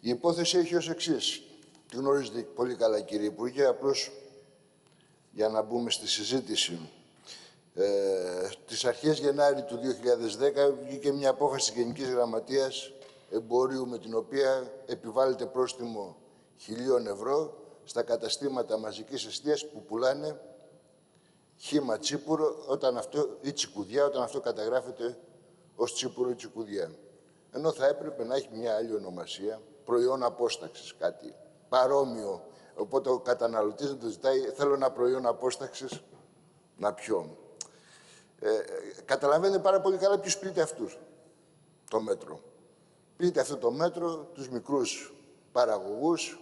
Η υπόθεση έχει ως εξής. Τη γνωρίζετε πολύ καλά κύριε Υπουργέ, απλώς για να μπούμε στη συζήτηση. Ε, τις αρχές Γενάρη του 2010 βγήκε μια απόφαση της Γενικής Γραμματείας Εμπορίου με την οποία επιβάλλεται πρόστιμο χιλίων ευρώ στα καταστήματα μαζικής εστίας που πουλάνε χήμα τσίπουρο όταν αυτό, ή τσικουδιά όταν αυτό καταγράφεται ως τσίπουρο ή τσικουδιά. Ενώ θα έπρεπε να έχει μια άλλη ονομασία, προϊόν απόσταξης, κάτι παρόμοιο. Οπότε ο καταναλωτής δεν το ζητάει, θέλω ένα προϊόν απόσταξης να πιω. Ε, καταλαβαίνετε πάρα πολύ καλά ποιος πλήττει αυτούς το μέτρο. Πλήττει αυτό το μέτρο τους μικρούς παραγωγούς,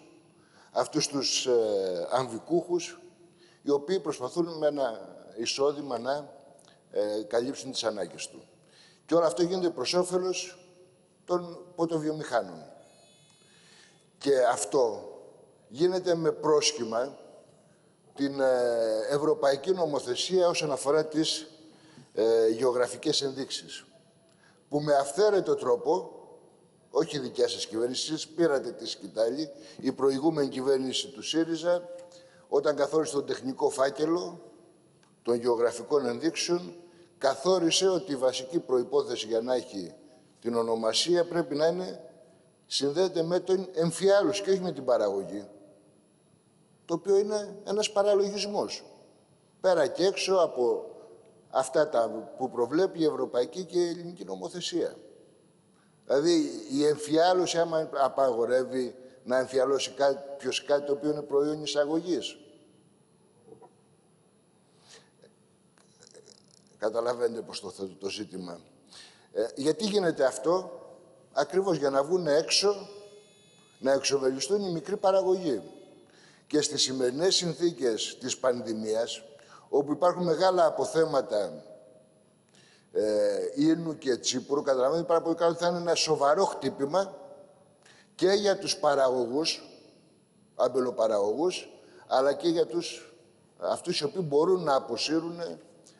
αυτούς τους ε, αμβικούχους, οι οποίοι προσπαθούν με ένα εισόδημα να ε, καλύψουν τις ανάγκες του. Και όλο αυτό γίνεται προς όφελος των ποτοβιομηχάνων. Και αυτό γίνεται με πρόσχημα την ε, ευρωπαϊκή νομοθεσία όσον αφορά τις ε, γεωγραφικές ενδείξεις, που με αυθαίρετο τρόπο, όχι δικιά σας κυβέρνηση, πήρατε τη σκητάλη, η προηγούμενη κυβέρνηση του ΣΥΡΙΖΑ, όταν καθόρισε τον τεχνικό φάκελο των γεωγραφικών ενδείξεων, καθόρισε ότι η βασική προϋπόθεση για να έχει την ονομασία πρέπει να είναι συνδέεται με τον εμφιάλωση και όχι με την παραγωγή. Το οποίο είναι ένας παραλογισμός. Πέρα και έξω από αυτά τα που προβλέπει η Ευρωπαϊκή και η Ελληνική νομοθεσία. Δηλαδή η εμφιάλωση άμα απαγορεύει να εμφιαλώσει κάποιο κάτι το οποίο είναι προϊόν εισαγωγής. Καταλαβαίνετε πώς το θέτω το ζήτημα. Ε, γιατί γίνεται αυτό, ακριβώς για να βγουν έξω, να εξοβελιστούν οι μικροί παραγωγοί. Και στις σημερινές συνθήκες της πανδημίας, όπου υπάρχουν μεγάλα αποθέματα ε, Ήρνου και Τσίπρου, καταλαβαίνετε πάρα πολύ καλά ότι θα είναι ένα σοβαρό χτύπημα και για τους παραγωγούς, αμπελοπαραγωγούς, αλλά και για τους, αυτούς οι οποίοι μπορούν να αποσύρουν,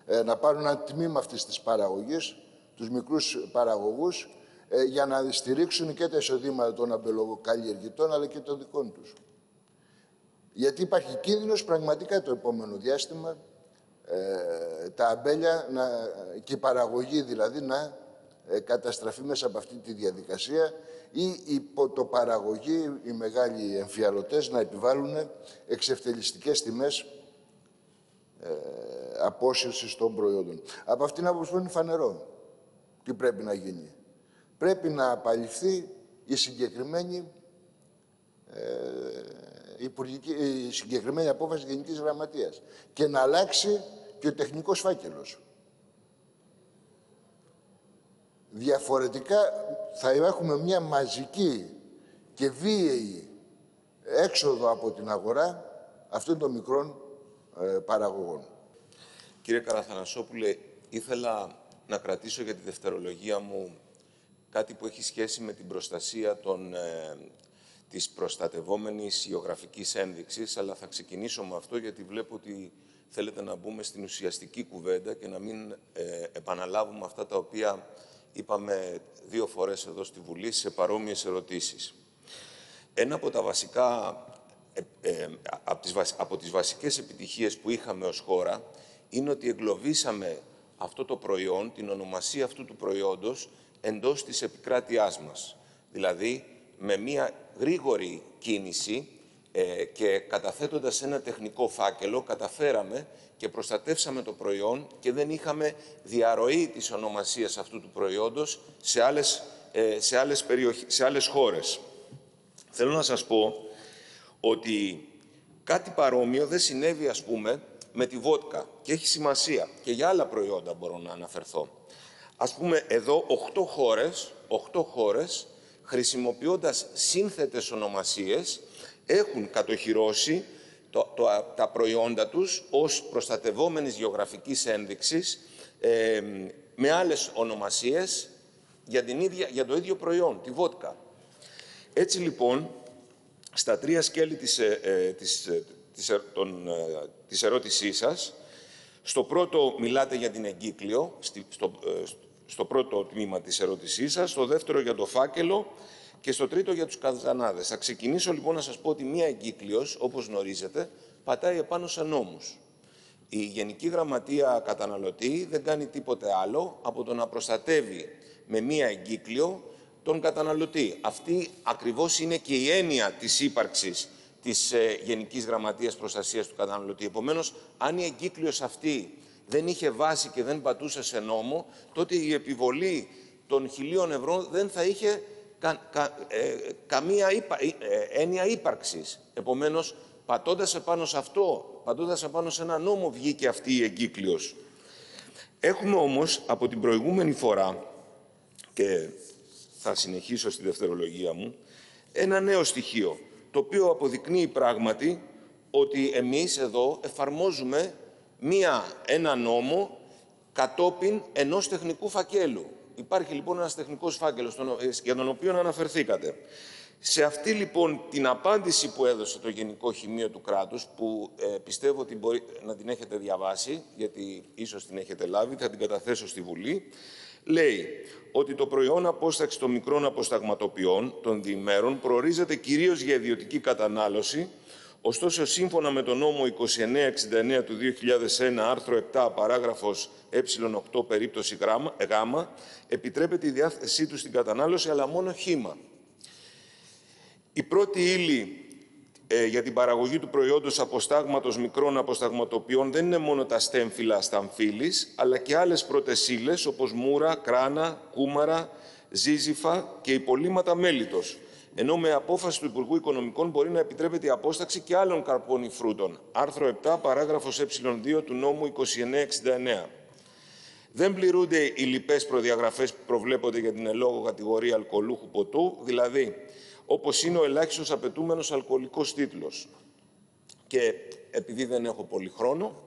ε, να πάρουν ένα τμήμα αυτής της παραγωγής, τους μικρούς παραγωγούς, ε, για να στηρίξουν και τα εισοδήματα των αμπελοκαλλιεργητών, αλλά και των δικών τους. Γιατί υπάρχει κίνδυνος πραγματικά το επόμενο διάστημα ε, τα αμπέλια να, και η παραγωγή δηλαδή να ε, καταστραφεί μέσα από αυτή τη διαδικασία ή οι ποτοπαραγωγοί, οι μεγάλοι εμφιαλωτές να επιβάλλουν εξευτελιστικές τιμές ε, απόσυρσης των προϊόντων. Από αυτήν την άποψη είναι φανερό τι πρέπει να γίνει. Πρέπει να απαλληφθεί η συγκεκριμένη ε, η συγκεκριμένη απόφαση της Γενικής Γραμματείας και να αλλάξει και ο τεχνικός φάκελος. Διαφορετικά θα έχουμε μια μαζική και βίαιη έξοδο από την αγορά αυτών των μικρών ε, παραγωγών. Κύριε Καραθανασόπουλε, ήθελα να κρατήσω για τη δευτερολογία μου κάτι που έχει σχέση με την προστασία των ε, της προστατευόμενης γεωγραφικής ένδειξης, αλλά θα ξεκινήσω με αυτό γιατί βλέπω ότι θέλετε να μπούμε στην ουσιαστική κουβέντα και να μην ε, επαναλάβουμε αυτά τα οποία είπαμε δύο φορές εδώ στη Βουλή σε παρόμοιες ερωτήσεις. Ένα από τα βασικά, ε, ε, από, τις, από τις βασικές επιτυχίες που είχαμε ως χώρα είναι ότι εγκλωβίσαμε αυτό το προϊόν, την ονομασία αυτού του προϊόντος εντός της επικράτειάς μας. Δηλαδή, με μία γρήγορη κίνηση ε, και καταθέτοντας ένα τεχνικό φάκελο, καταφέραμε και προστατεύσαμε το προϊόν και δεν είχαμε διαρροή της ονομασίας αυτού του προϊόντος σε άλλες, ε, σε άλλες, σε άλλες χώρες. Θέλω να σας πω ότι κάτι παρόμοιο δεν συνέβη, ας πούμε, με τη βότκα και έχει σημασία και για άλλα προϊόντα μπορώ να αναφερθώ. Ας πούμε, εδώ 8 χώρες, 8 χώρες χρησιμοποιώντας σύνθετες ονομασίες, έχουν κατοχυρώσει το, τα προϊόντα τους ως προστατευόμενης γεωγραφικής ένδειξης ε, με άλλες ονομασίες για, την ίδια, για το ίδιο προϊόν, τη βότκα. Έτσι λοιπόν, στα τρία σκέλη της, ε, ε της, ε, της, ε, τον, της ερώτησής σας, στο πρώτο μιλάτε για την εγκύκλιο, στο, στο πρώτο τμήμα της ερώτησής σας, στο δεύτερο για το φάκελο και στο τρίτο για τους καζανάδες. Θα ξεκινήσω λοιπόν να σας πω ότι μία εγκύκλειος, όπως γνωρίζετε, πατάει επάνω σε νόμους. Η Γενική Γραμματεία Καταναλωτή δεν κάνει τίποτε άλλο από το να προστατεύει με μία εγκύκλιο τον καταναλωτή. Αυτή ακριβώς είναι και η έννοια της ύπαρξης της ε, Γενικής Γραμματείας Προστασίας του Καταναλωτή. Επομένως, αν η εγκύκλειος αυτή δεν είχε βάση και δεν πατούσε σε νόμο, τότε η επιβολή των χιλίων ευρώ δεν θα είχε ε, καμία ύπα, ε, έννοια ύπαρξης. Επομένως, πατώντας επάνω σε αυτό, πατώντας επάνω σε ένα νόμο, βγήκε αυτή η εγκύκλειος. Έχουμε όμως από την προηγούμενη φορά, και θα συνεχίσω στη δευτερολογία μου, ένα νέο στοιχείο, το οποίο αποδεικνύει πράγματι ότι εμείς εδώ εφαρμόζουμε μία, ένα νόμο κατόπιν ενός τεχνικού φακέλου. Υπάρχει λοιπόν ένας τεχνικός φάκελος για τον οποίο αναφερθήκατε. Σε αυτή λοιπόν την απάντηση που έδωσε το Γενικό Χημείο του κράτους, που ε, πιστεύω ότι μπορεί να την έχετε διαβάσει, γιατί ίσως την έχετε λάβει, θα την καταθέσω στη Βουλή, λέει ότι το προϊόν απόσταξης των μικρών αποσταγματοποιών των διημέρων προορίζεται κυρίως για ιδιωτική κατανάλωση, ωστόσο σύμφωνα με τον νόμο 2969 του 2001, άρθρο 7, παράγραφος ε8, περίπτωση γ, επιτρέπεται η διάθεσή του στην κατανάλωση, αλλά μόνο χήμα. Η πρώτη ύλη ε, για την παραγωγή του προϊόντος αποστάγματος μικρών αποσταγματοποιών δεν είναι μόνο τα στέμφυλλα σταμφύλης, αλλά και άλλες πρώτες ύλες, όπως μούρα, κράνα, κούμαρα, ζύζυφα και υπολείμματα μέλιτος. Ενώ με απόφαση του Υπουργού Οικονομικών μπορεί να επιτρέπεται η απόσταξη και άλλων καρπών ή φρούτων. Άρθρο 7, παράγραφος ε2 του νόμου 2969. Δεν πληρούνται οι λοιπές προδιαγραφές που προβλέπονται για την ελόγω κατηγορία αλκοολούχου ποτού, δηλαδή όπως είναι ο ελάχιστος απαιτούμενος αλκοολικός τίτλος. Και επειδή δεν έχω πολύ χρόνο,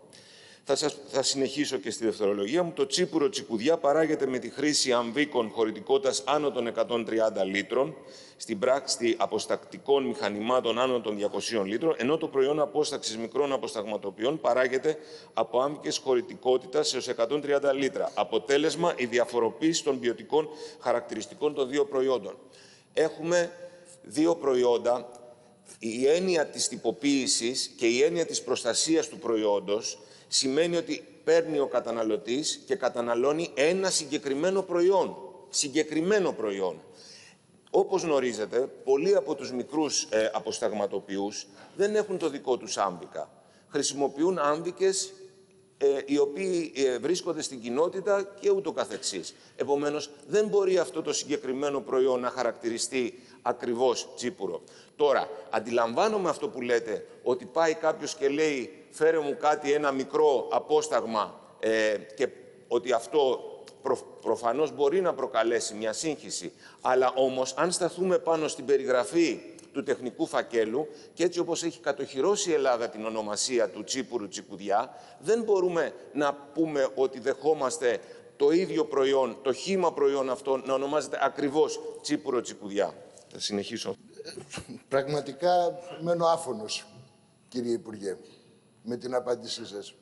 θα, σας, θα συνεχίσω και στη δευτερολογία μου. Το τσίπουρο τσικουδιά παράγεται με τη χρήση αμβίκων χωρητικότητας άνω των 130 λίτρων, στην πράξη αποστακτικών μηχανημάτων άνω των 200 λίτρων, ενώ το προϊόν απόσταξης μικρών αποσταγματοποιών παράγεται από άμβικες χωρητικότητας έως 130 λίτρα. Αποτέλεσμα, η διαφοροποίηση των ποιοτικών χαρακτηριστικών των δύο προϊόντων. Έχουμε δύο προϊόντα, η έννοια της τυποποίησης και η έννοια της προστασίας του προϊόντος σημαίνει ότι παίρνει ο καταναλωτής και καταναλώνει ένα συγκεκριμένο προϊόν. Συγκεκριμένο προϊόν. Όπως γνωρίζετε, πολλοί από τους μικρούς ε, αποσταγματοποιούς δεν έχουν το δικό τους άμβικα. Χρησιμοποιούν άμβικες ε, οι οποίοι ε, βρίσκονται στην κοινότητα και ούτω καθεξής. Επομένως, δεν μπορεί αυτό το συγκεκριμένο προϊόν να χαρακτηριστεί ακριβώς τσίπουρο. Τώρα, αντιλαμβάνομαι αυτό που λέτε, ότι πάει κάποιος και λέει φέρε μου κάτι, ένα μικρό απόσταγμα ε, και ότι αυτό προ, προφανώς μπορεί να προκαλέσει μια σύγχυση. Αλλά όμως, αν σταθούμε πάνω στην περιγραφή του τεχνικού φακέλου και έτσι όπως έχει κατοχυρώσει η Ελλάδα την ονομασία του τσίπουρου τσικουδιά, δεν μπορούμε να πούμε ότι δεχόμαστε το ίδιο προϊόν, το χήμα προϊόν αυτό να ονομάζεται ακριβώς τσίπουρο τσικουδιά. Θα συνεχίσω. Πραγματικά μένω άφωνος, κύριε Υπουργέ, με την απάντησή σας.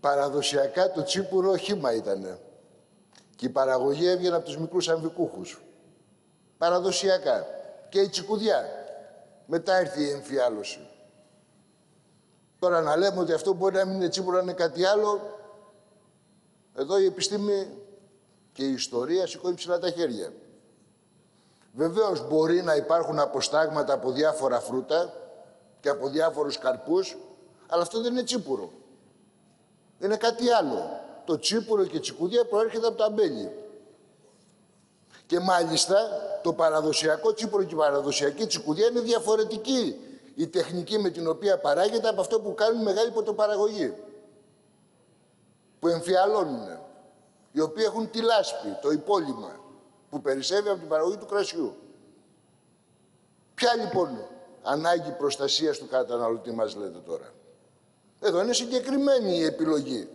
Παραδοσιακά το τσίπουρο χήμα ήτανε. Και η παραγωγή έβγαινε από τους μικρούς αμβικούχους. Παραδοσιακά. Και η τσικουδιά. Μετά ήρθε η εμφιάλωση. Τώρα να λέμε ότι αυτό μπορεί να μην είναι τσίπουρο, να είναι κάτι άλλο, εδώ η επιστήμη και η ιστορία σηκώνει ψηλά τα χέρια. Βεβαίως μπορεί να υπάρχουν αποστάγματα από διάφορα φρούτα και από διάφορους καρπούς, αλλά αυτό δεν είναι τσίπουρο. Είναι κάτι άλλο. Το τσίπουρο και η τσικουδία προέρχεται από τα μπέλη. Και μάλιστα το παραδοσιακό τσίπουρο και η παραδοσιακή τσικουδία είναι διαφορετική η τεχνική με την οποία παράγεται από αυτό που κάνουν μεγάλη ποτοπαραγωγή. Που εμφιαλώνουν. Οι οποίοι έχουν τη λάσπη, το υπόλοιμα που περισσεύει από την παραγωγή του κρασιού. Ποια λοιπόν ανάγκη προστασίας του καταναλωτή μας λέτε τώρα; Εδώ είναι συγκεκριμένη η επιλογή.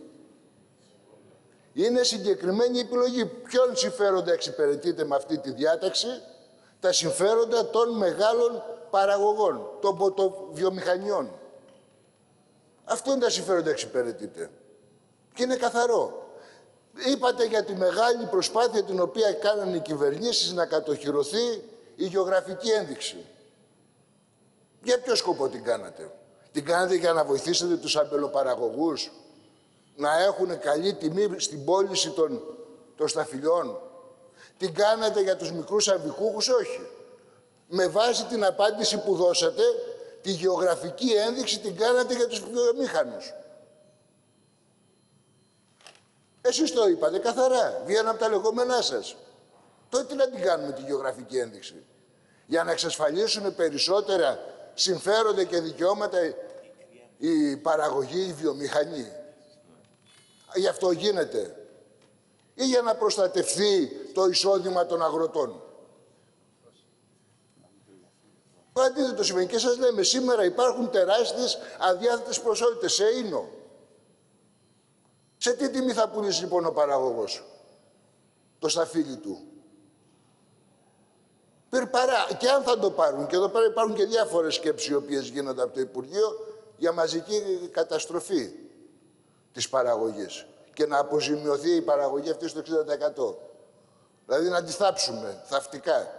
Είναι συγκεκριμένη η επιλογή. Ποιον συμφέροντα εξυπηρετείται με αυτή τη διάταξη; Τα συμφέροντα των μεγάλων παραγωγών, των ποτοβιομηχανιών. Αυτό είναι τα συμφέροντα εξυπηρετείται. Και είναι καθαρό. Είπατε για τη μεγάλη προσπάθεια την οποία κάνανε οι κυβερνήσεις να κατοχυρωθεί η γεωγραφική ένδειξη. Για ποιο σκοπό την κάνατε; Την κάνατε για να βοηθήσετε τους αμπελοπαραγωγούς; Να έχουν καλή τιμή στην πώληση των, των σταφυλιών. Την κάνατε για τους μικρούς αμβικούχους, όχι. Με βάση την απάντηση που δώσατε, τη γεωγραφική ένδειξη την κάνατε για τους βιομήχανους. Εσείς το είπατε καθαρά, βγαίνουν από τα λεγόμενά σας. Τότε τι να την κάνουμε τη γεωγραφική ένδειξη; Για να εξασφαλίσουν περισσότερα συμφέροντα και δικαιώματα η παραγωγή, η βιομηχανή. Γι' αυτό γίνεται. Ή για να προστατευθεί το εισόδημα των αγροτών. Το αντίθετο σημαίνει και σας λέμε σήμερα υπάρχουν τεράστιες αδιάθετες ποσότητες σε ίνο. Σε τι τιμή θα πουλήσει λοιπόν ο παραγωγός; Το σταφύλι του. Παρά, και αν θα το πάρουν, και εδώ πέρα υπάρχουν και διάφορες σκέψεις οι οποίες γίνονται από το Υπουργείο για μαζική καταστροφή της παραγωγής και να αποζημιωθεί η παραγωγή αυτή στο 60%. Δηλαδή να αντιθάψουμε θαυτικά.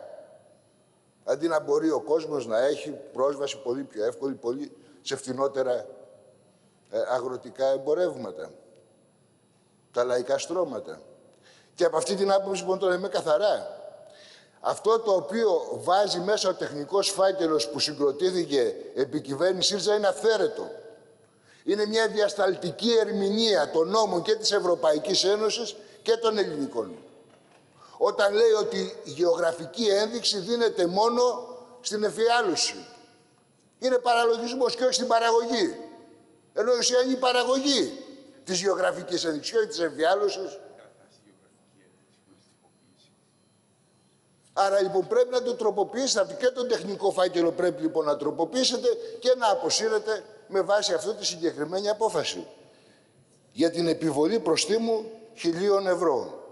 Αντί να μπορεί ο κόσμος να έχει πρόσβαση πολύ πιο εύκολη, πολύ σε φτηνότερα ε, αγροτικά εμπορεύματα. Τα λαϊκά στρώματα. Και από αυτή την άποψη λοιπόν το λέμε καθαρά. Αυτό το οποίο βάζει μέσα ο τεχνικός φάκελος που συγκροτήθηκε επί κυβέρνησης ΣΥΡΖΑ είναι αυθαίρετο. Είναι μια διασταλτική ερμηνεία των νόμων και της Ευρωπαϊκής Ένωσης και των ελληνικών. Όταν λέει ότι η γεωγραφική ένδειξη δίνεται μόνο στην εφιάλωση. Είναι παραλογισμός και όχι στην παραγωγή. Ενώ είναι η παραγωγή της γεωγραφικής ένδειξης και όχι της εφιάλωσης. Άρα λοιπόν πρέπει να το τροποποιήσετε και τον τεχνικό φάκελο πρέπει λοιπόν να τροποποιήσετε και να αποσύρετε με βάση αυτή τη συγκεκριμένη απόφαση για την επιβολή προστίμου χιλίων ευρώ.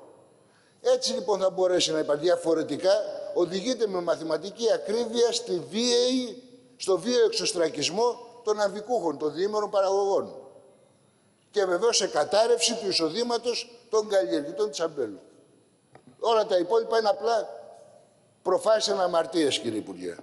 Έτσι λοιπόν θα μπορέσει να υπάρχει διαφορετικά οδηγείται με μαθηματική ακρίβεια στη βίαιη, στο βίαιο εξωστρακισμό των αμβικούχων, των διήμερων παραγωγών. Και βεβαίως σε κατάρρευση του εισοδήματος των καλλιεργητών της Αμπέλου. Όλα τα υπόλοιπα είναι απλά προφάσεις αναμαρτίας, κύριε Υπουργέ.